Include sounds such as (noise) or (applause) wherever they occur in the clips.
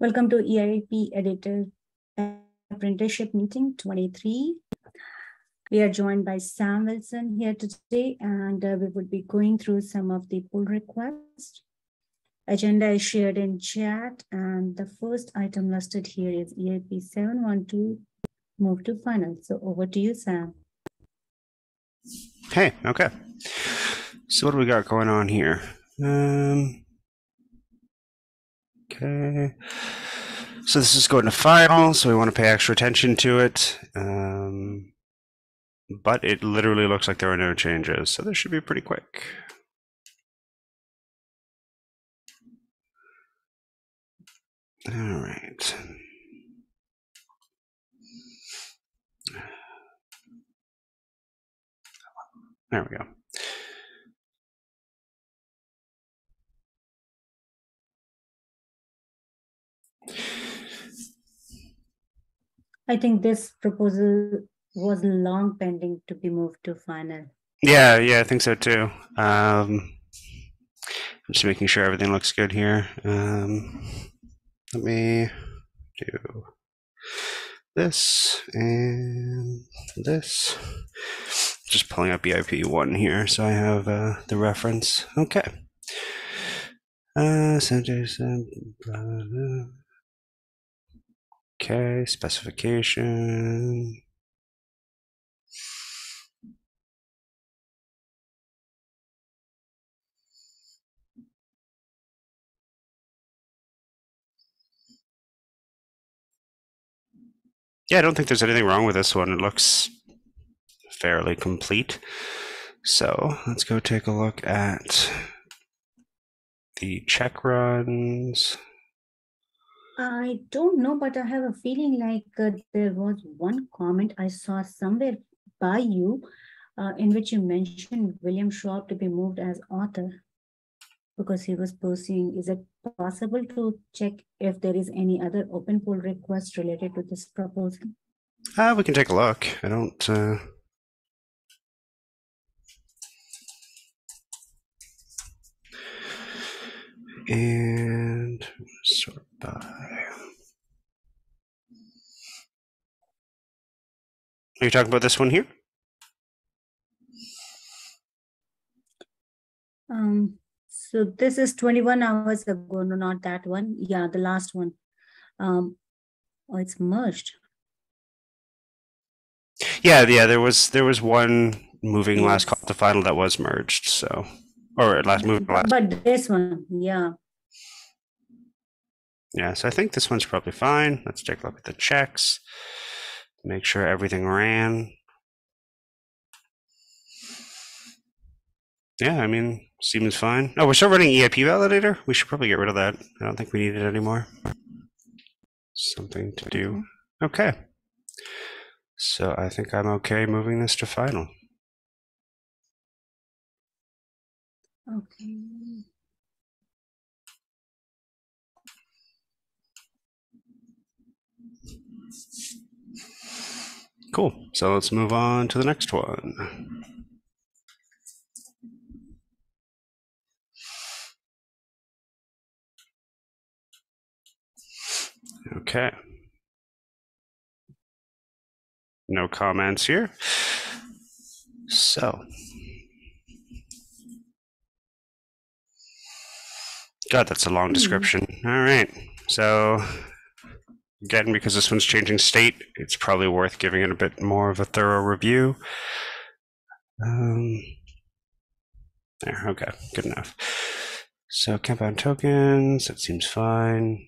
Welcome to EIP Editor Apprenticeship Meeting 23. We are joined by Sam Wilson here today, and uh, we would be going through some of the pull requests. Agenda is shared in chat, and the first item listed here is EIP 712, move to final. So over to you, Sam. Hey, okay. So what do we got going on here? Um, okay. So this is going to file, so we want to pay extra attention to it. Um, but it literally looks like there are no changes, so this should be pretty quick. All right. There we go. I think this proposal was long pending to be moved to final. Yeah, yeah, I think so too. Um, I'm just making sure everything looks good here. Um, let me do this and this. Just pulling up EIP one here, so I have uh, the reference. Okay. Uh, Okay, specification. Yeah, I don't think there's anything wrong with this one. It looks fairly complete. So let's go take a look at the check runs. I don't know, but I have a feeling like uh, there was one comment I saw somewhere by you uh, in which you mentioned William Schwab to be moved as author because he was pursuing. Is it possible to check if there is any other open pull request related to this proposal? Uh, we can take a look. I don't. Uh... And sort. Are you talking about this one here? Um, so this is 21 hours ago, no, not that one. Yeah, the last one. Um, oh, it's merged. Yeah, yeah, there was there was one moving yes. last call to final that was merged, so or last moving last. But this one, yeah. Yeah, so I think this one's probably fine. Let's take a look at the checks make sure everything ran. Yeah, I mean, seems fine. Oh, we're still running EIP validator? We should probably get rid of that. I don't think we need it anymore. Something to do. Mm-hmm. Okay. So I think I'm okay moving this to final. Okay. Cool. So let's move on to the next one. Okay. No comments here. So. God, that's a long hmm. description. All right. So Again, because this one's changing state, it's probably worth giving it a bit more of a thorough review. Um, there, okay, good enough. So account-bound tokens, that seems fine.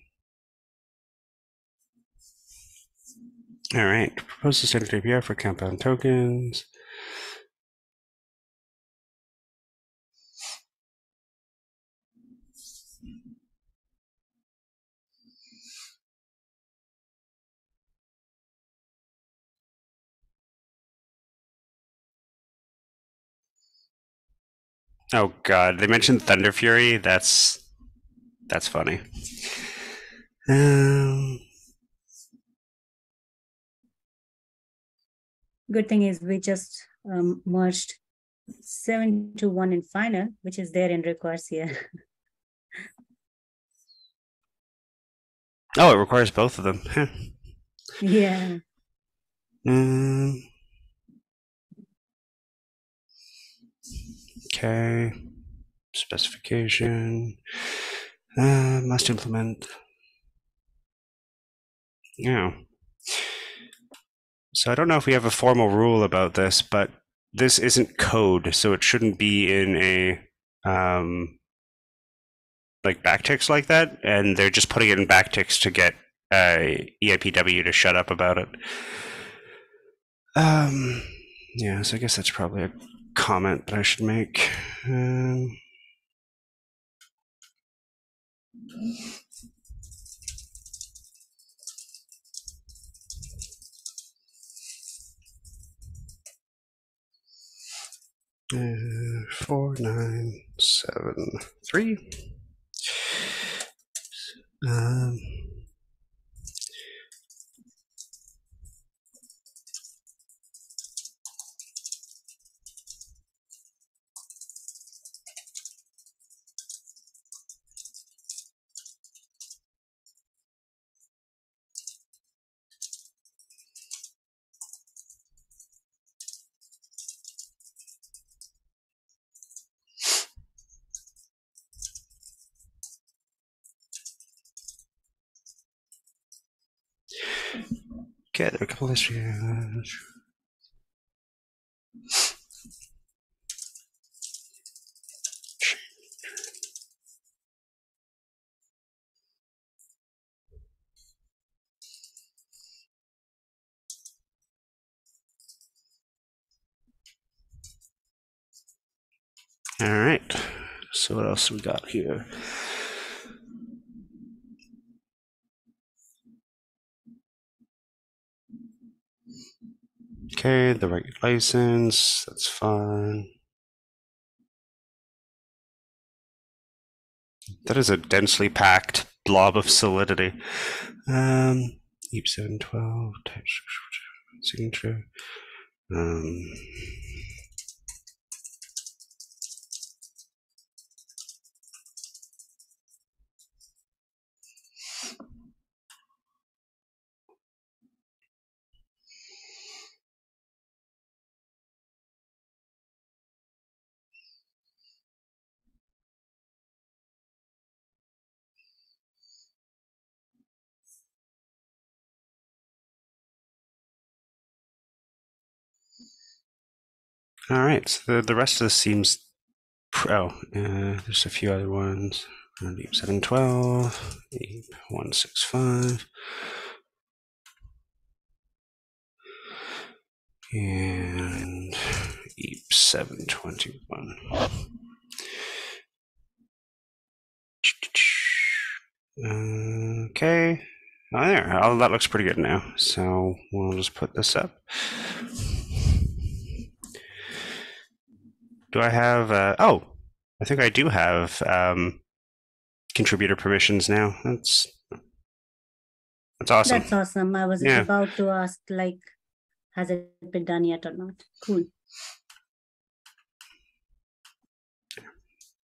All right, propose the standard API for account-bound tokens. Oh God, they mentioned Thunderfury. That's that's funny. Um, Good thing is we just um, merged seven to one in final, which is there in records here. Oh, it requires both of them. (laughs) Yeah. Um, okay. Specification. Uh, must implement. Yeah. So I don't know if we have a formal rule about this, but this isn't code, so it shouldn't be in a um, like backticks like that, and they're just putting it in backticks to get uh, EIPW to shut up about it. Um, yeah, so I guess that's probably a comment that I should make. Um, uh, four nine seven three. Um, Okay, there are a couple of issues. All right. So what else we got here? Okay, the right license, that's fine. That is a densely packed blob of solidity. Um, EIP 712, type signature. Um, All right. So the, the rest of this seems. Oh, uh, there's a few other ones. Deep 712, Deep 165. And Deep 721. Okay. Oh, there. Oh, that looks pretty good now. So we'll just put this up. Do I have? Uh, oh, I think I do have um, contributor permissions now. That's that's awesome. That's awesome. I was Yeah. about to ask, like, has it been done yet or not? Cool.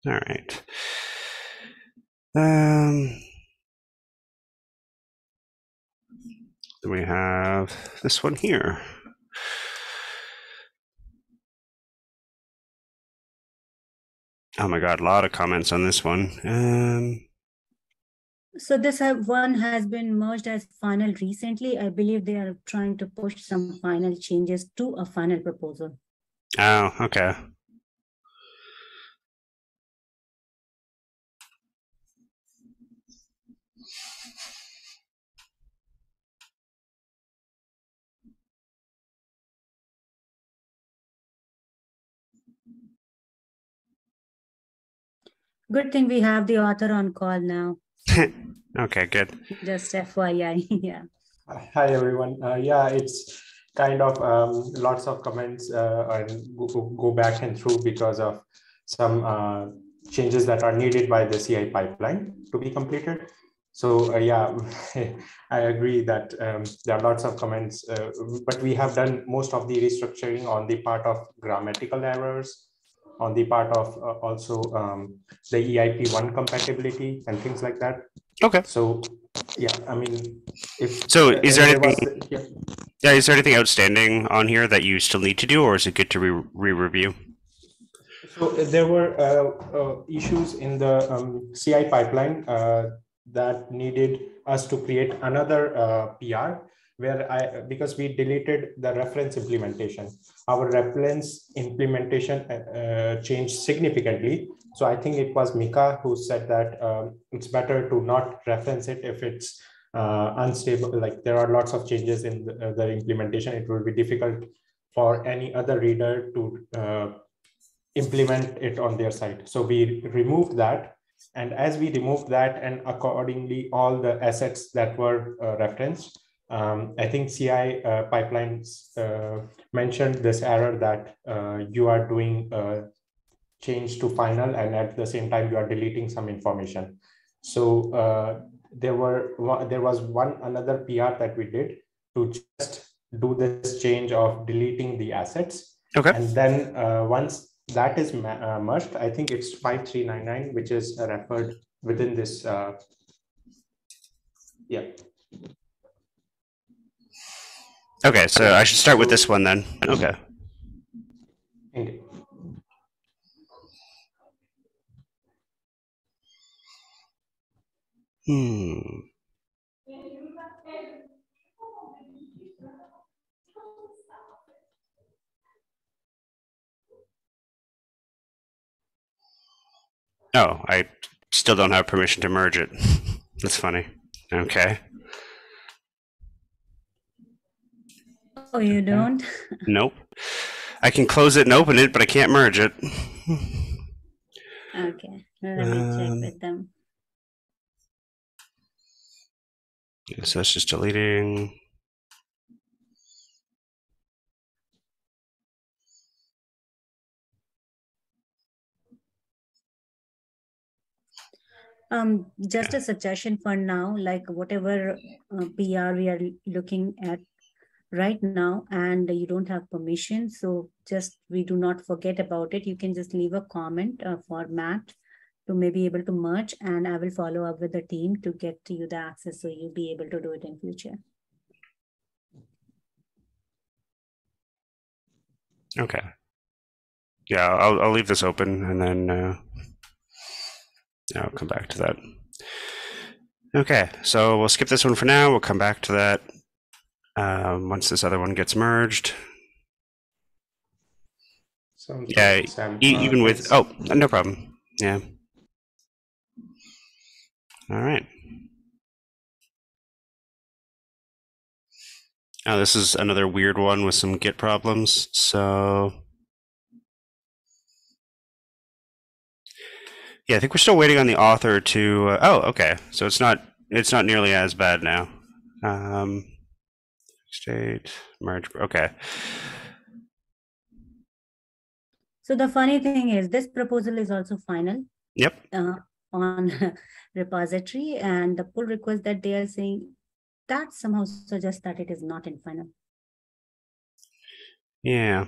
All right. Um, we have this one here. Oh my god, a lot of comments on this one. Um, So this one has been merged as final recently. I believe they are trying to push some final changes to a final proposal. oh, okay. Good thing we have the author on call now. (laughs) okay, good. Just FYI, (laughs) yeah. Hi, everyone. Uh, yeah, it's kind of um, lots of comments uh, and go, go- go back and through because of some uh, changes that are needed by the CI pipeline to be completed. So uh, yeah, (laughs) I agree that um, there are lots of comments, uh, but we have done most of the restructuring on the part of grammatical errors, on the part of uh, also um, the EIP1 compatibility and things like that. Okay. So, yeah, I mean, if So is there was- anything- yeah. Yeah, is there anything outstanding on here that you still need to do, or is it good to re- re-review? So uh, there were uh, uh, issues in the um, CI pipeline uh, that needed us to create another uh, PR where I, because we deleted the reference implementation, our reference implementation uh, uh, changed significantly. So I think it was Micah who said that um, it's better to not reference it if it's uh, unstable, like there are lots of changes in the, the implementation. It will be difficult for any other reader to uh, implement it on their side. So we removed that. And as we removed that and accordingly all the assets that were uh, referenced, um, I think CI uh, pipelines uh, mentioned this error that uh, you are doing a change to final and at the same time you are deleting some information. So uh, there were there was one another PR that we did to just do this change of deleting the assets. Okay. And then uh, once that is uh, merged, I think it's 5399, which is uh, referred within this. Uh, yeah. Okay, so I should start with this one then. Okay. Hmm. Oh, I still don't have permission to merge it. (laughs) That's funny. Okay. Oh, you don't? Nope. I can close it and open it, but I can't merge it. Okay, let me check Um, with them. So that's just deleting. Um, just a suggestion for now, like whatever uh, PR we are looking at right now, and you don't have permission, so just we do not forget about it. You can just leave a comment uh, for Matt to maybe able to merge, and I will follow up with the team to get to you the access so you'll be able to do it in future. Okay. Yeah, I'll I'll leave this open and then uh, I'll come back to that. Okay, so we'll skip this one for now. We'll come back to that um, once this other one gets merged. Sounds Yeah, Sam. E- even with oh, no problem. Yeah. All right. Oh, this is another weird one with some Git problems. So, yeah, I think we're still waiting on the author to. Uh, oh, okay. So it's not it's not nearly as bad now. Um, state merge. Okay. So the funny thing is, this proposal is also final. Yep. uh, on (laughs) repository and the pull request that they are saying that somehow suggests that it is not in final. Yeah.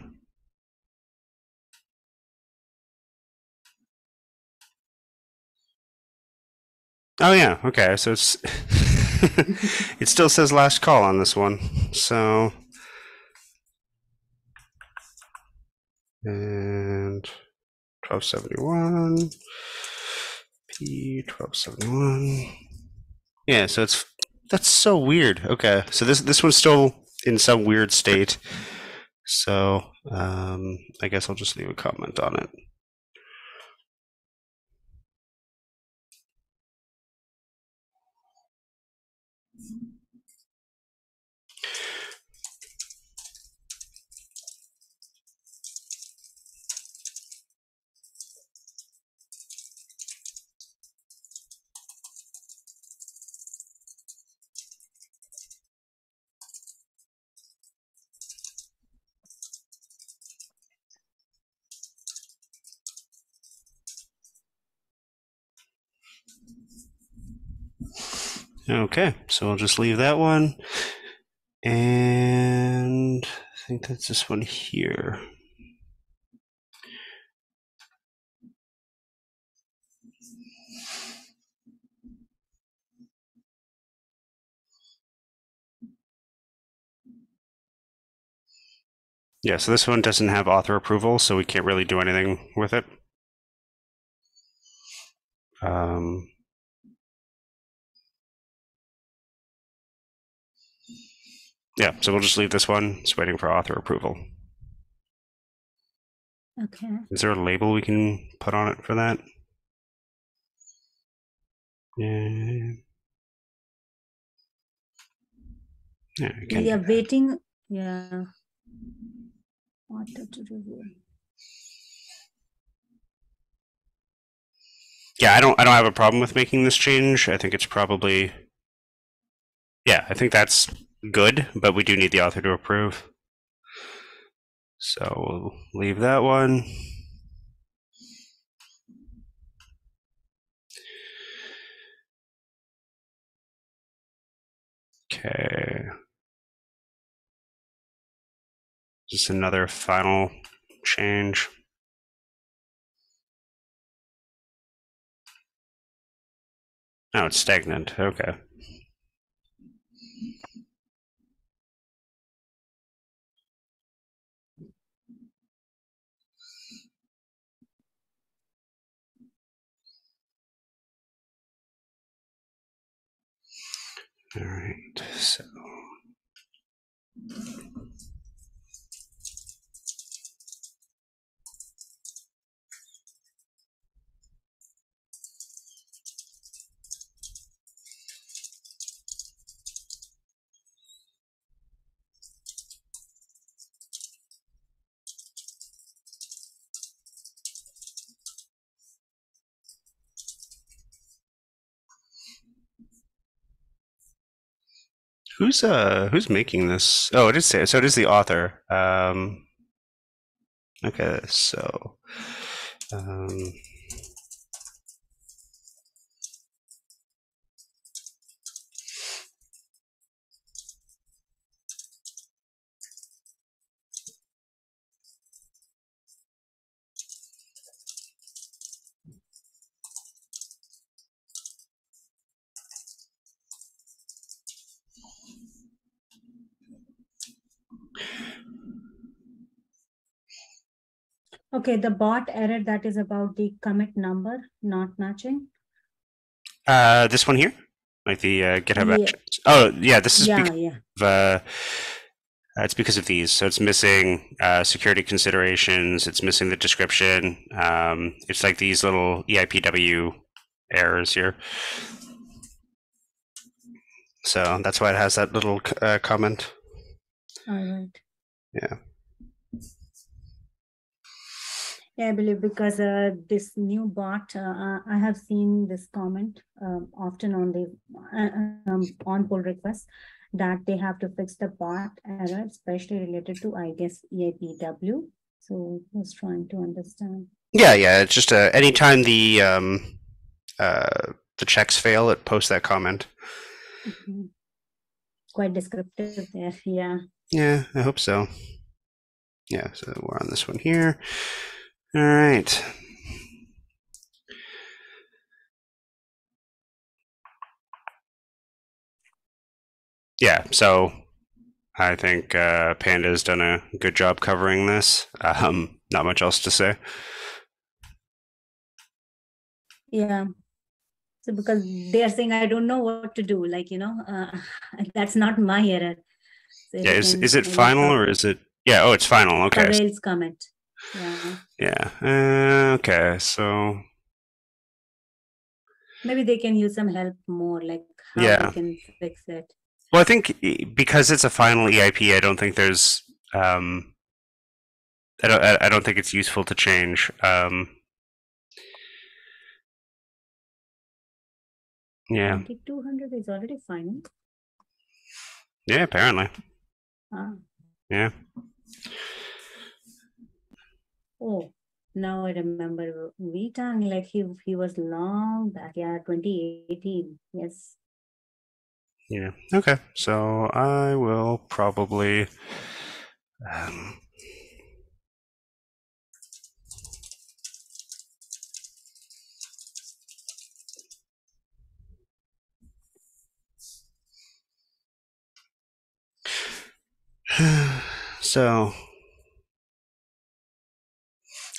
Oh yeah, okay. So it's (laughs) (laughs) it still says last call on this one. So and 1271 P 1271. Yeah, so it's that's so weird. Okay. So this this one's still in some weird state. So um, I guess I'll just leave a comment on it. Okay, so I'll just leave that one. And I think that's this one here. Yeah, so this one doesn't have author approval, so we can't really do anything with it. Um, yeah, so we'll just leave this one. It's waiting for author approval. Okay. Is there a label we can put on it for that? Yeah. Yeah, we We are waiting. Yeah. What to review? Yeah, I don't I don't have a problem with making this change. I think it's probably Yeah, I think that's good, but we do need the author to approve. So we'll leave that one. Okay. Just another final change. Oh, it's stagnant. Okay. All right. So. Who's uh who's making this? Oh, it is so it is the author. Um okay, so um Okay, the bot error that is about the commit number not matching. uh this one here? Like the uh, GitHub Yeah. actions. Oh, yeah, this is Yeah, because yeah. of uh, it's because of these. So it's missing uh, security considerations. It's missing the description. Um, it's like these little EIPW errors here. So that's why it has that little uh, comment. All right. Yeah. Yeah, I believe because uh, this new bot, uh, I have seen this comment um, often on the uh, um, on pull requests that they have to fix the bot error, especially related to, I guess, EIPW. So I was trying to understand. Yeah, yeah. It's just uh, anytime the um, uh, the checks fail, it posts that comment. Mhm. Quite descriptive there. Yeah. Yeah, I hope so. Yeah, so we're on this one here. All right. Yeah, so I think uh, Panda's done a good job covering this. Um, not much else to say. Yeah. So because they are saying, I don't know what to do, like, you know, uh, (laughs) that's not my error. So Yeah, is can is it final or is it? Yeah, oh, it's final. Okay. Rails comment. Yeah. Yeah. Uh, okay. So Maybe they can use some help more, like how Yeah. they can fix it. Well, I think because it's a final EIP, I don't think there's. Um, I don't. I I don't think it's useful to change. Um, yeah. Twenty-two hundred is already final. Yeah. Apparently. Ah, Yeah. Oh, now I remember Wei Tang, like he he was long back, yeah, twenty eighteen. Yes. Yeah. Okay. So I will probably. Um, (sighs) so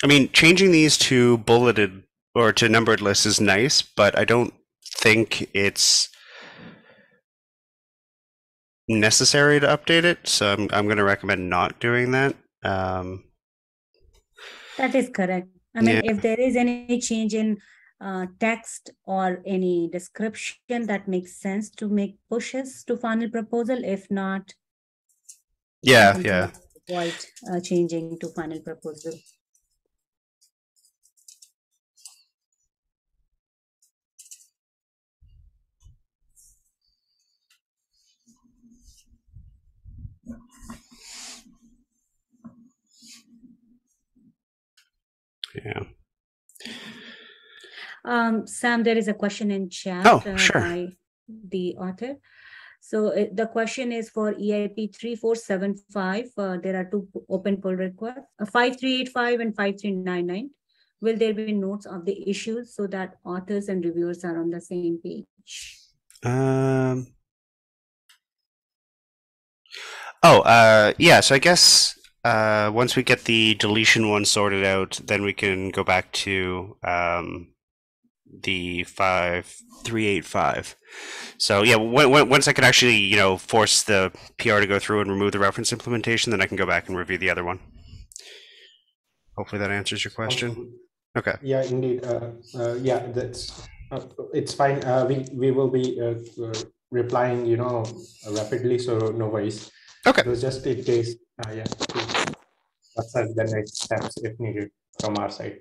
I mean, changing these to bulleted or to numbered lists is nice, but I don't think it's necessary to update it. So I'm, I'm going to recommend not doing that. Um, That is correct. I mean, if there is any change in uh, text or any description that makes sense to make pushes to final proposal, if not. yeah, yeah. Avoid uh, changing to final proposal. Yeah. Um, Sam, there is a question in chat. Oh, uh, sure. by The author. So uh, the question is for EIP three, four, seven, five. Uh, there are two open pull requests, uh, five, three, eight, five and five, three, nine, nine. Will there be notes of the issues so that authors and reviewers are on the same page? Um. Oh, uh, yeah. So I guess uh, once we get the deletion one sorted out, then we can go back to um, the five three eight five. So yeah, when, when, once I can actually you know force the PR to go through and remove the reference implementation, then I can go back and review the other one. Hopefully that answers your question. Okay. Yeah, indeed. Uh, uh, yeah, that's uh, it's fine. Uh, we we will be uh, uh, replying, you know, rapidly, so no worries. Okay. It was just in case. Uh, yeah. To- What's are the next steps if needed from our side?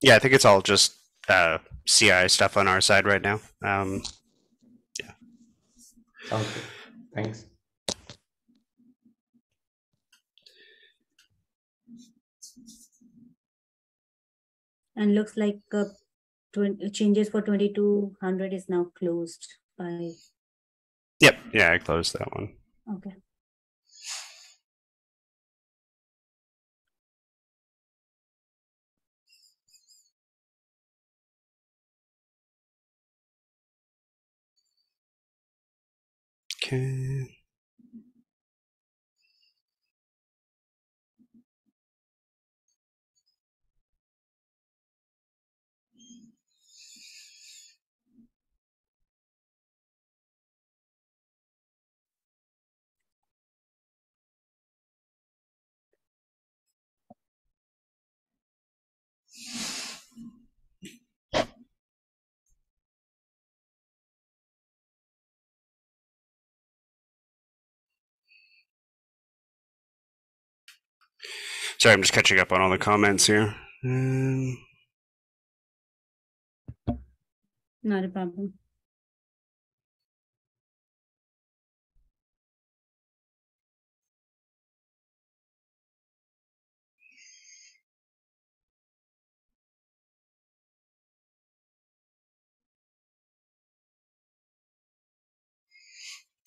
Yeah, I think it's all just uh, CI stuff on our side right now. Um, Sounds good. Thanks. And looks like uh, twen- changes for twenty-two hundred is now closed by, yep. Yeah, I closed that one. okay. Okay. Sorry, I'm just catching up on all the comments here. Um, Not a problem.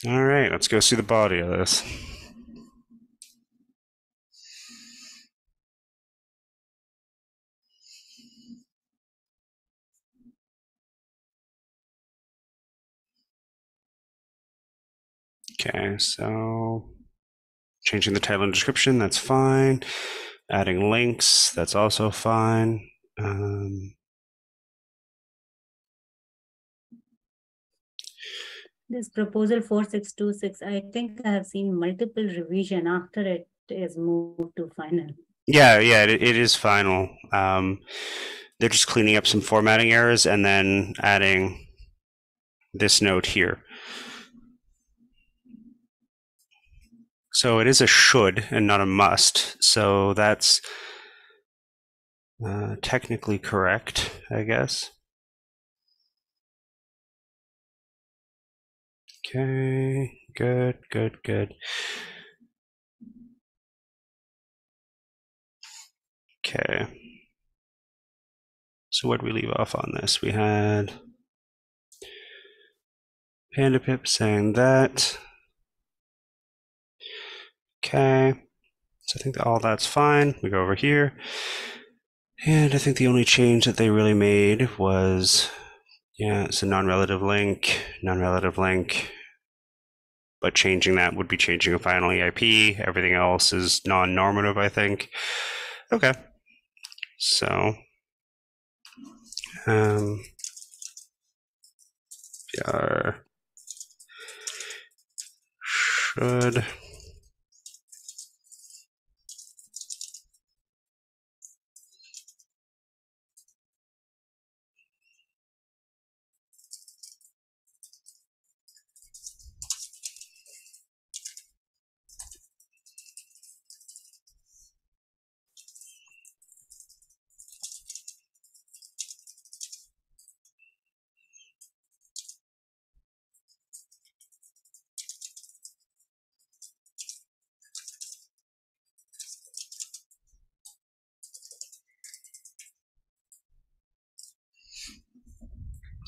all right, let's go see the body of this. Okay, so changing the title and description, that's fine. Adding links, that's also fine. Um, This proposal four six two six, I think I have seen multiple revision after it is moved to final. Yeah, yeah, it, it is final. Um, they're just cleaning up some formatting errors and then adding this note here. So it is a should and not a must. So that's uh, technically correct, I guess. Okay, good, good, good. Okay. So where would we leave off on this? We had Panda Pip saying that. Okay. So I think all that's fine. We go over here. And I think the only change that they really made was, yeah, it's a non-relative link, non-relative link. But changing that would be changing a final EIP. Everything else is non-normative, I think. Okay. So, um, PR should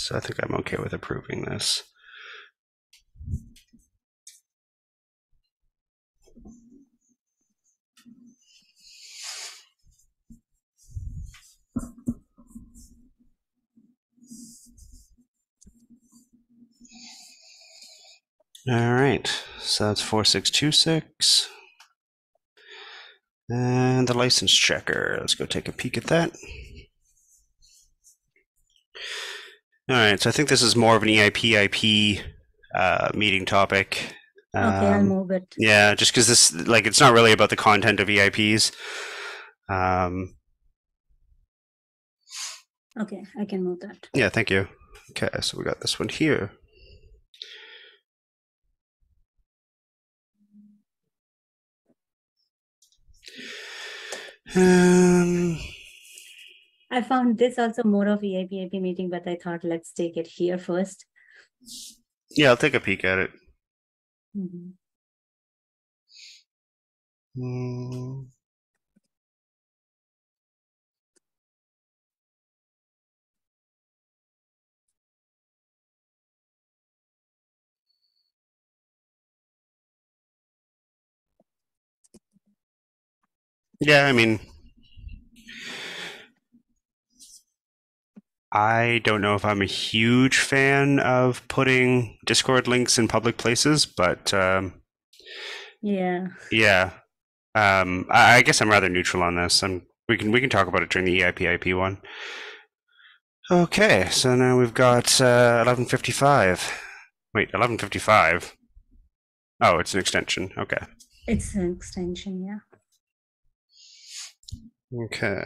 So I think I'm okay with approving this. All right, so that's 4626. And the license checker, let's go take a peek at that. All right, so I think this is more of an EIP IP uh, meeting topic. Okay, I'll Um, move it. yeah, just because this, like, it's not really about the content of EIPs. Um, Okay, I can move that. yeah, thank you. Okay, so we got this one here. Um, I found this also more of EIPIP meeting, but I thought let's take it here first. yeah, I'll take a peek at it. Mhm. Hmm. Yeah, I mean, I don't know if I'm a huge fan of putting Discord links in public places, but um, Yeah, yeah, um, I, I guess I'm rather neutral on this. I'm, we can we can talk about it during the EIPIP one. Okay, so now we've got uh, 1155. Wait, 1155. Oh, it's an extension. Okay. it's an extension, yeah. Okay.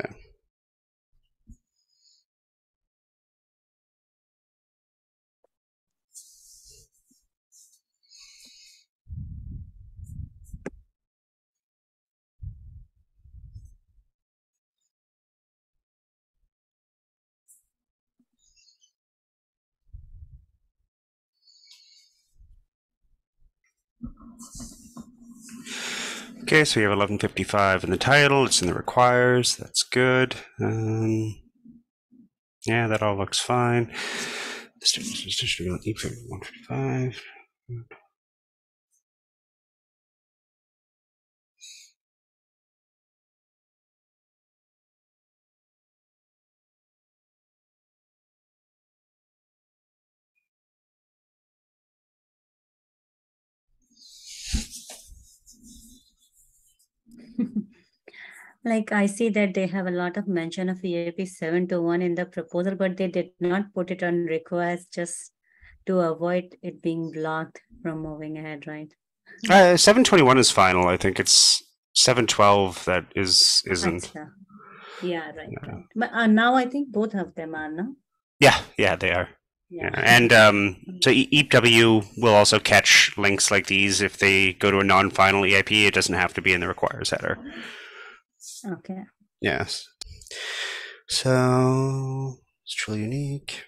Okay, so we have 1155 in the title. It's in the requires. That's good. Um, yeah, that all looks fine. District 155. (laughs) Like I see that they have a lot of mention of EIP seven to one in the proposal, but they did not put it on request just to avoid it being blocked from moving ahead, right? Uh, 721 is final. I think it's 712 that is isn't. Yeah, right, Yeah. right. But uh, now I think both of them are, no? Yeah, yeah, they are. Yeah. And um, so E- EIPW will also catch links like these if they go to a non-final EIP. It doesn't have to be in the requires header. Okay. Yes. So it's truly unique.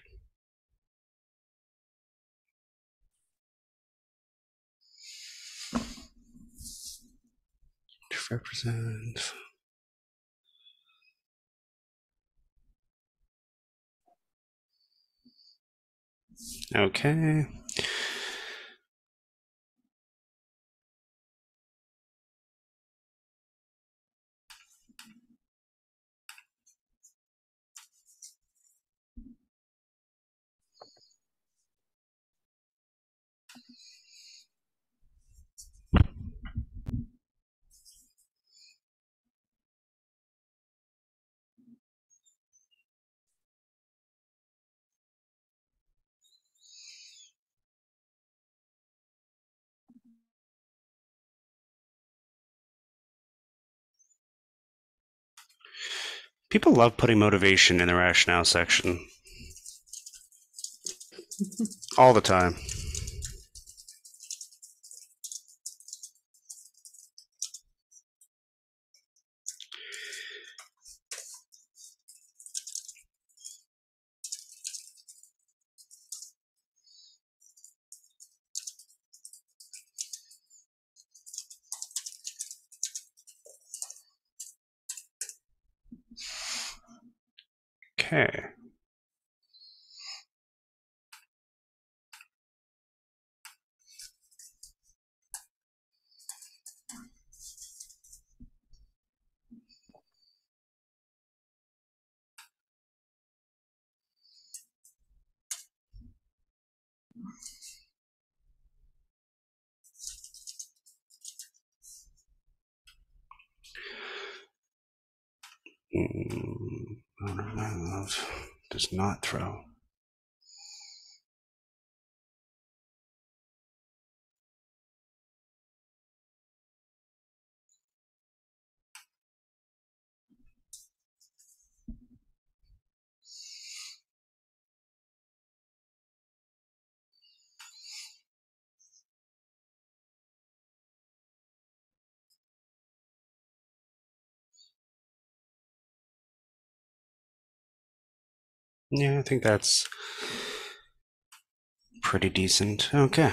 To represent. Okay. People love putting motivation in the rationale section all the time. Okay. Mm, does not throw. Yeah, I think that's pretty decent. Okay.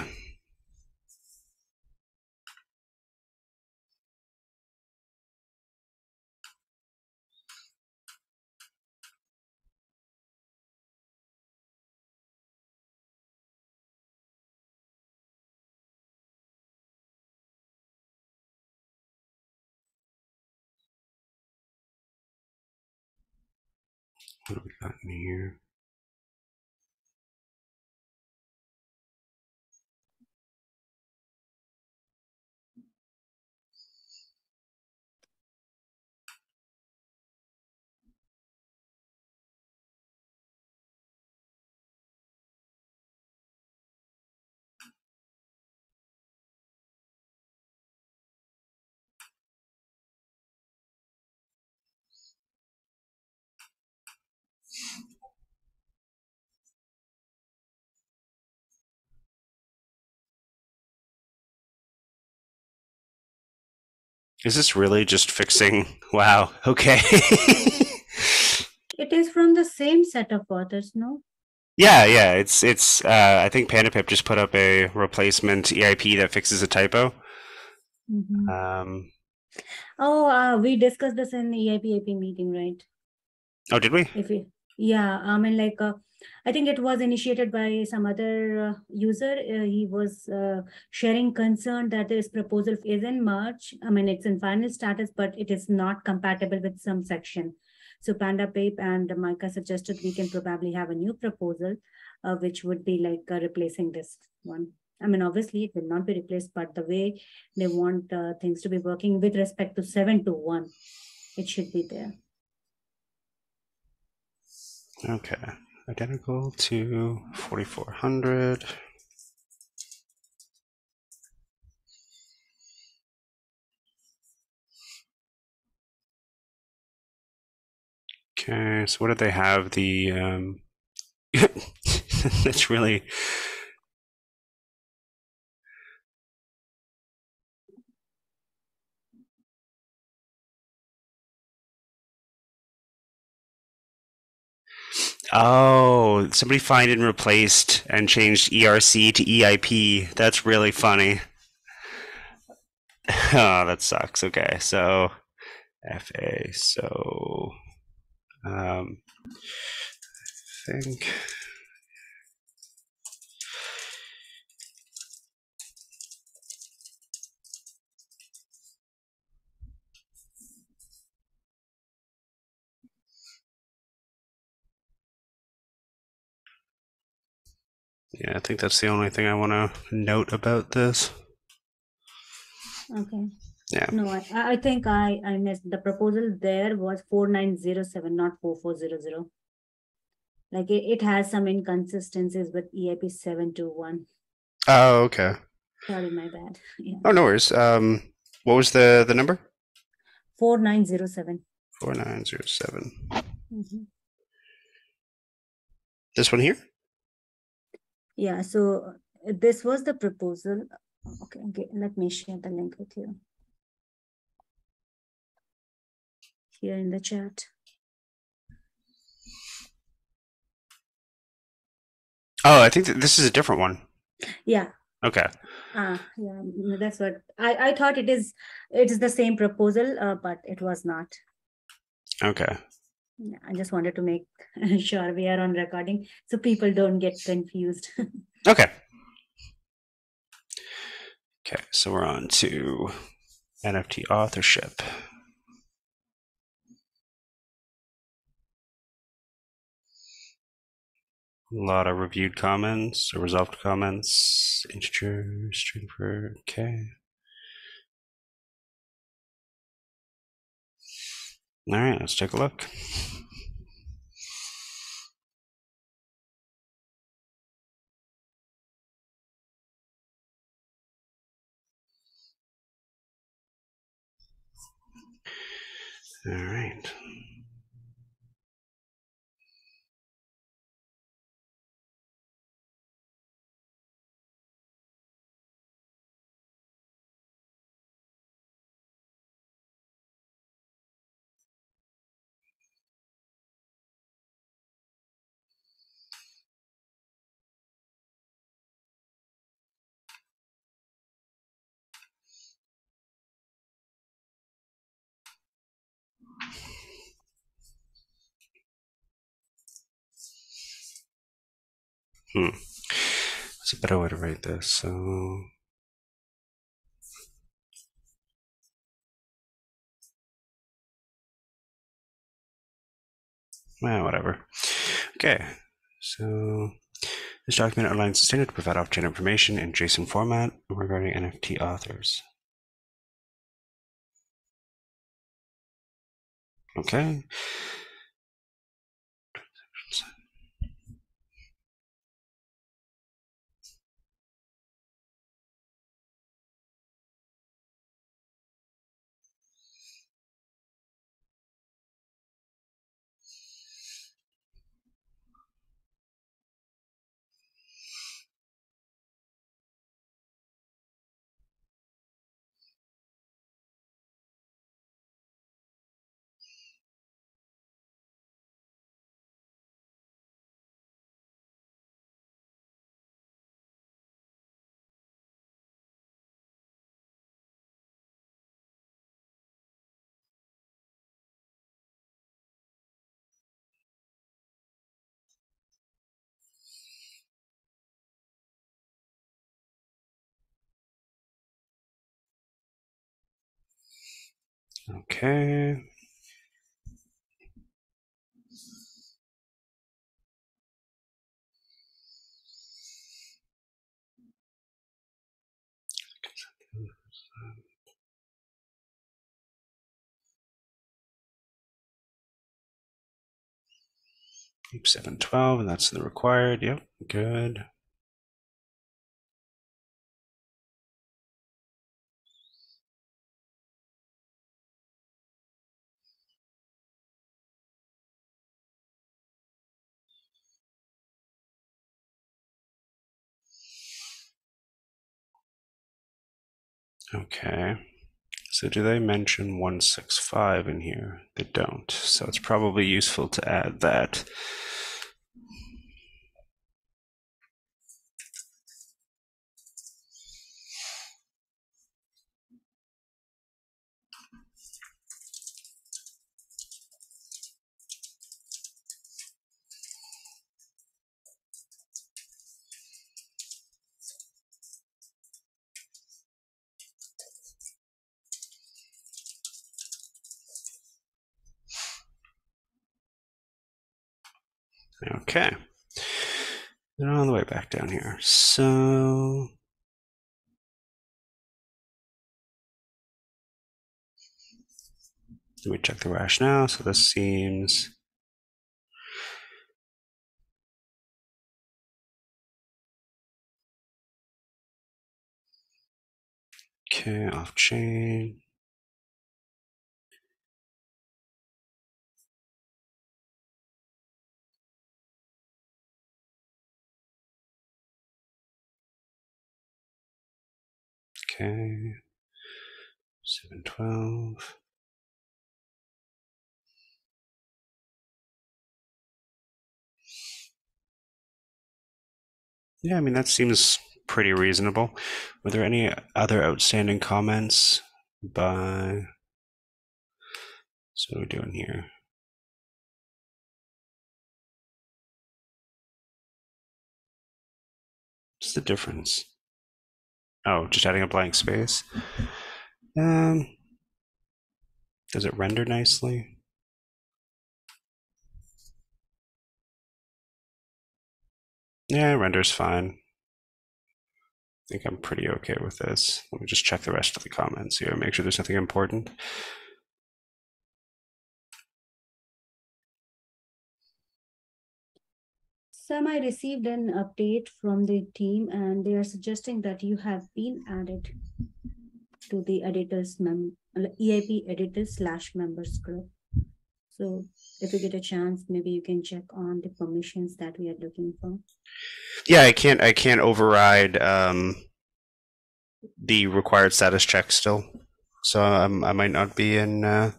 What have we got in here? Is this really just fixing? (laughs) Wow. Okay. It is from the same set of authors, no? yeah, yeah. It's it's. Uh, I think PandaPip just put up a replacement EIP that fixes a typo. Mhm. Um, Oh, uh, we discussed this in the EIP meeting, right? oh, did we? If we, yeah, I mean, like, uh, I think it was initiated by some other uh, user. Uh, he was uh, sharing concern that this proposal is in March. I mean, it's in final status, but it is not compatible with some section. So PandaPip and Micah suggested we can probably have a new proposal, uh, which would be like uh, replacing this one. I mean, obviously, it will not be replaced, but the way they want uh, things to be working with respect two seven to one, it should be there. Okay. Identical to 4400. Okay, so what did they have? The um (laughs) that's really Oh, somebody find and replaced and changed ERC to EIP. That's really funny. (laughs) Oh, that sucks. Okay, so FA. So um, I think yeah, I think that's the only thing I want to note about this. Okay. Yeah. No, I, I think I, I missed, the proposal there was four nine zero seven, not four four zero zero. Like it, it has some inconsistencies with EIP seven two one. Oh, okay. Sorry, my bad. Yeah, Oh, no worries. Um, what was the the number? four nine zero seven. 4907. Mhm. This one here? Yeah, so uh, this was the proposal. Okay, okay, let me share the link with you. Here in the chat. Oh, I think that this is a different one. Yeah, Okay. uh, yeah, that's what I, I thought it is, it is the same proposal, uh, but it was not. Okay. I just wanted to make (laughs) sure we are on recording so people don't get confused. (laughs) Okay. Okay, so we're on to NFT authorship. A lot of reviewed comments or resolved comments. Integer, string for okay. All right, let's take a look. All right. Hmm. What's a better way to write this? So. Well, whatever. Okay, so this document outlines the standard to provide off-chain information in JSON format regarding NFT authors. Okay. Okay. Keep 712, and that's the required. Yep, good. Okay. So do they mention 165 in here? They don't. So it's probably useful to add that. Okay. Then on the way back down here. So let me check the rationale. So this seems okay off chain. Okay. 712. Yeah, I mean, that seems pretty reasonable. Were there any other outstanding comments by. So, what are we doing here? What's the difference? Oh, just adding a blank space. Um, does it render nicely? Yeah, renders fine. I think I'm pretty okay with this. Let me just check the rest of the comments here, make sure there's nothing important. Sam, I received an update from the team and they are suggesting that you have been added to the editors mem EIP editors slash members group. So if you get a chance, maybe you can check on the permissions that we are looking for. Yeah, I can't I can't override um, the required status check still. So I'm, I might not be in uh,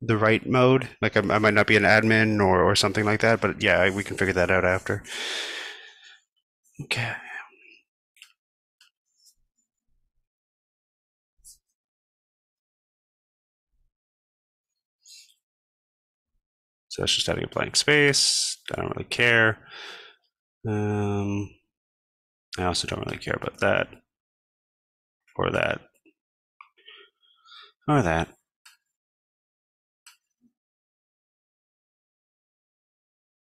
the right mode. Like I, I might not be an admin or, or something like that. But yeah, we can figure that out after. Okay. So that's just adding a blank space. I don't really care. Um, I also don't really care about that or that or that.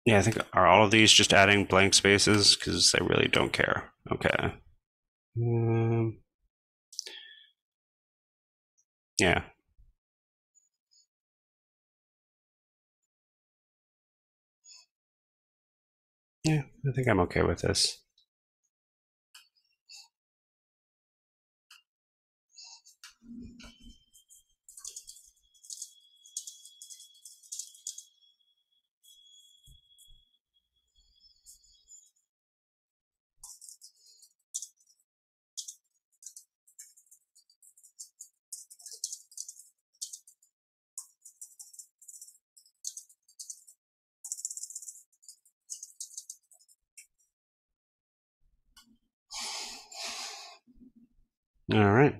Yeah, I think are all of these just adding blank spaces because I really don't care. Okay. Um, yeah. Yeah, I think I'm okay with this. All right.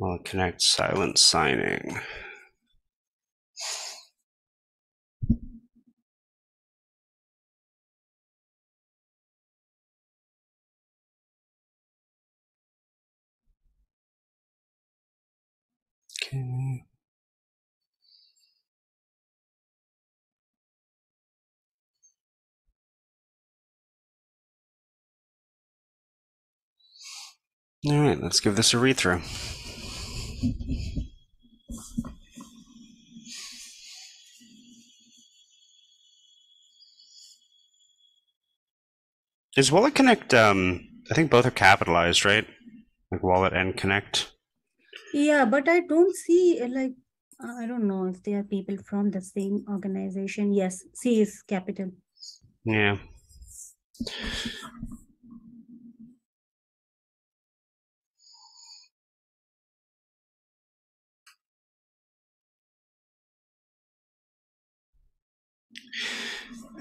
Wallet Connect silent signing. Okay. All right, let's give this a read through. Is Wallet Connect? Um, I think both are capitalized, right? Like Wallet and Connect. Yeah, but I don't see like I don't know if they are people from the same organization. Yes, C is capital. Yeah.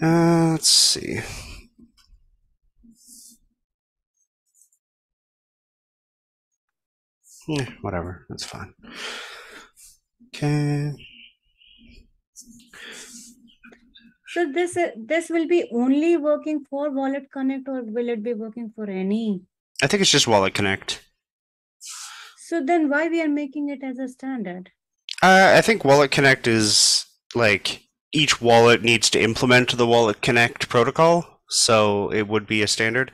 Uh, let's see. Yeah, whatever. That's fine. Okay. So this uh, this will be only working for Wallet Connect or will it be working for any? I think it's just Wallet Connect. So then why we are making it as a standard? Uh, I think Wallet Connect is like each wallet needs to implement the Wallet Connect protocol, so it would be a standard.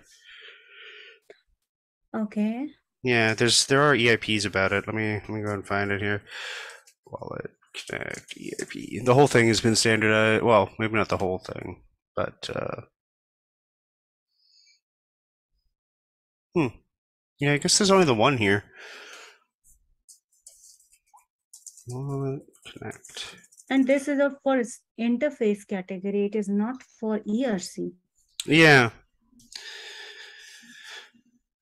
Okay. Yeah, there's there are EIPs about it. Let me let me go and find it here. Wallet Connect EIP. The whole thing has been standardized. Well, maybe not the whole thing, but uh, hmm. Yeah, I guess there's only the one here. Wallet Connect And this is of course interface category. It is not for ERC. Yeah.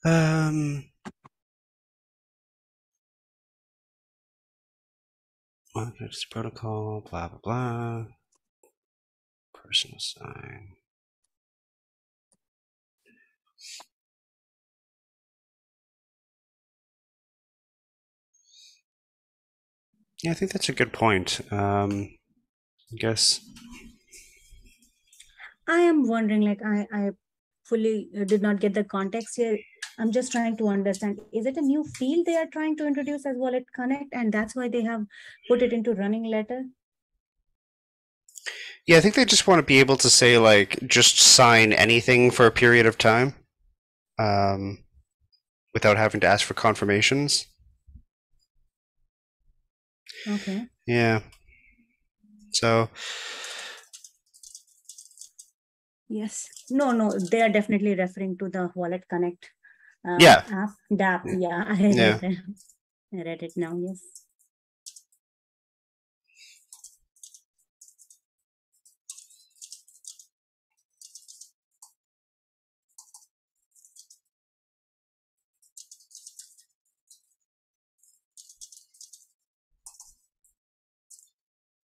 Um, protocol, blah, blah, blah. Personal sign. Yeah, I think that's a good point. Um, I guess. I am wondering, like, I, I fully uh, did not get the context here. I'm just trying to understand, is it a new field they are trying to introduce as Wallet Connect? And that's why they have put it into running letter? Yeah, I think they just want to be able to say, like, just sign anything for a period of time um, without having to ask for confirmations. Okay. Yeah. So, Yes. No, no, they are definitely referring to the Wallet Connect uh, Yeah. app. DApp. Yeah, (laughs) I read Yeah. it. I read it now. Yes.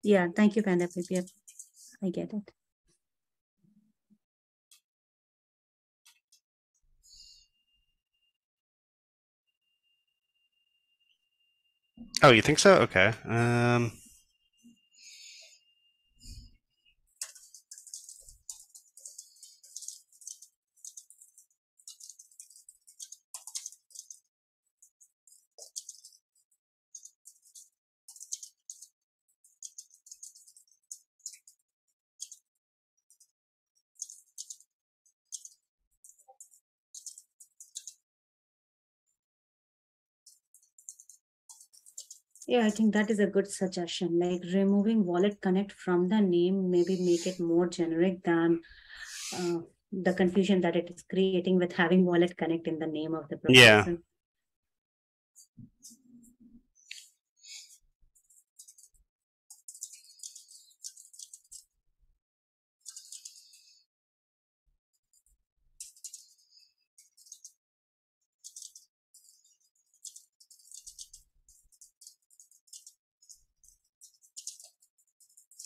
Yeah, thank you, Panda Yep, I get it. oh, you think so? Okay. Um, Yeah, I think that is a good suggestion. Like removing Wallet Connect from the name, maybe make it more generic than uh, the confusion that it is creating with having Wallet Connect in the name of the proposal. yeah,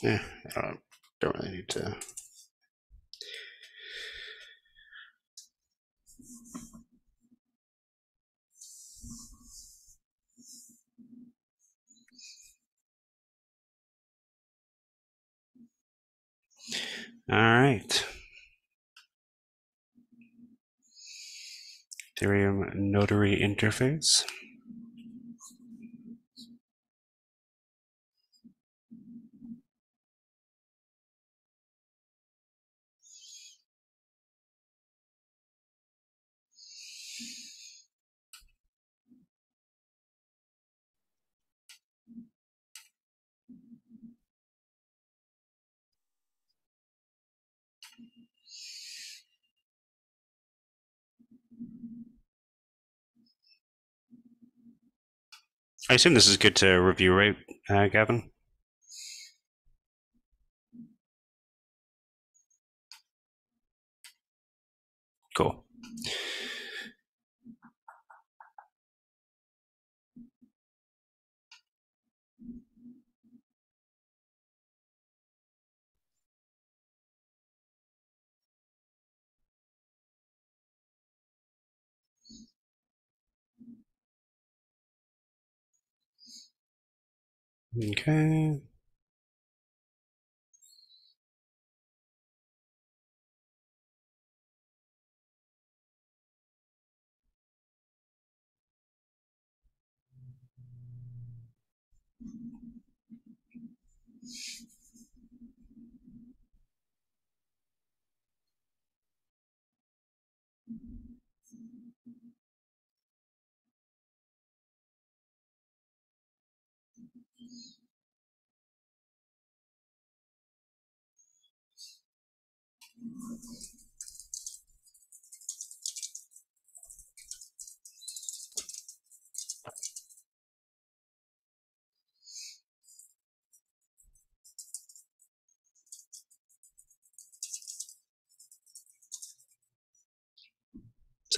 I don't, don't really need to. All right. Ethereum notary interface. I assume this is good to review, right, uh, Gavin? Cool. Okay.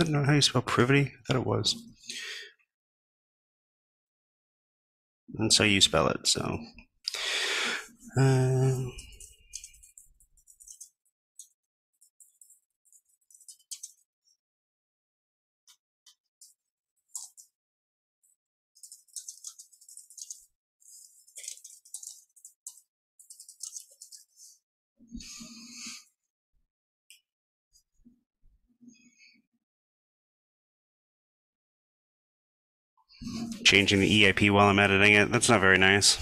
That not know how you spell privity? I thought it was. And so you spell it, so. Um, changing the EIP while I'm editing it. That's not very nice.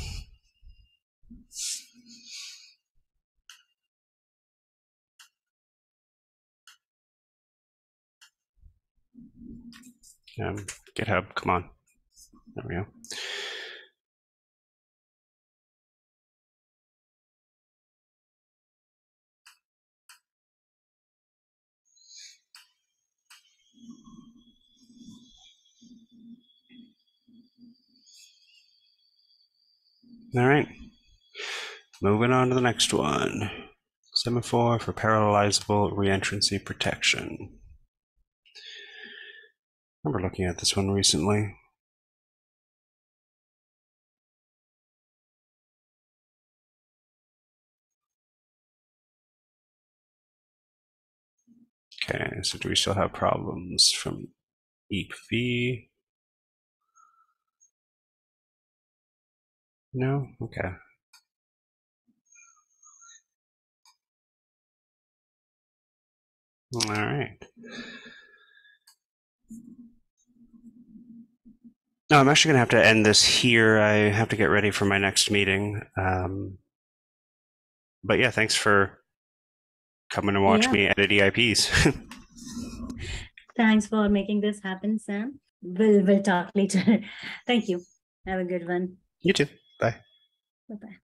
Um, GitHub, come on. There we go. All right. Moving on to the next one. Semaphore for parallelizable reentrancy protection. I remember looking at this one recently. Okay, so do we still have problems from EAP No? Okay. All right. No, I'm actually going to have to end this here. I have to get ready for my next meeting. Um, but yeah, thanks for coming to watch Yeah. me edit EIPs. (laughs) Thanks for making this happen, Sam. We'll we'll talk later. (laughs) Thank you. Have a good one. you too. Bye bye.